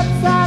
upside